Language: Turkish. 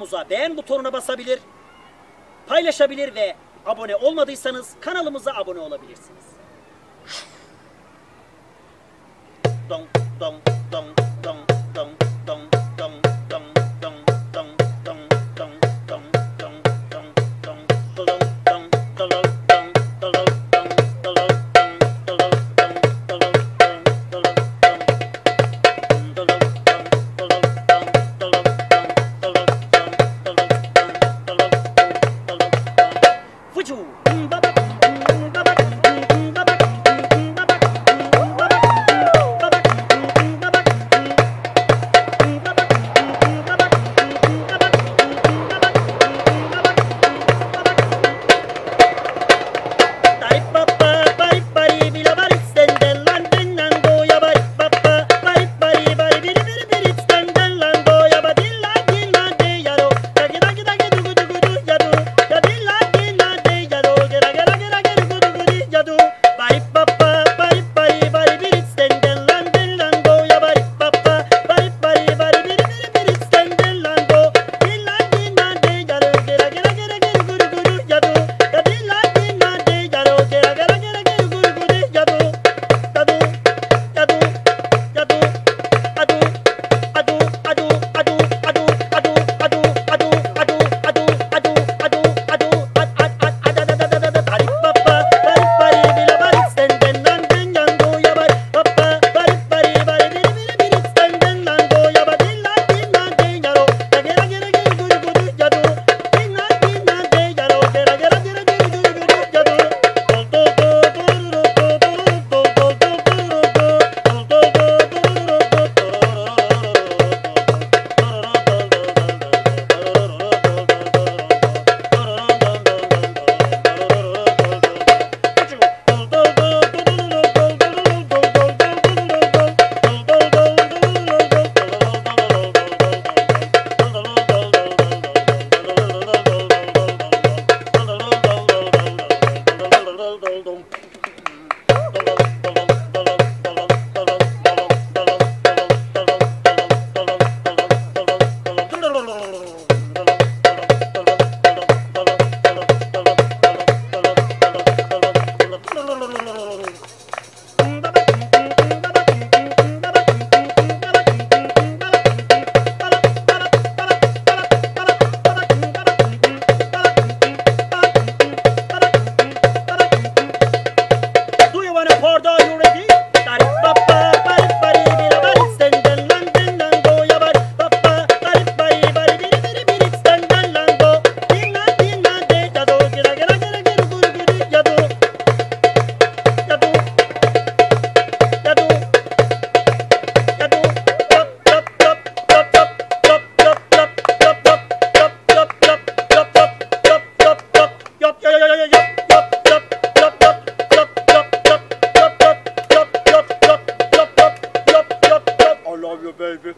Videomuza beğen butonuna basabilir, paylaşabilir ve abone olmadıysanız kanalımıza abone olabilirsiniz. Dong dong dong dong dong dong Thank you. gonna pour down your love you, baby.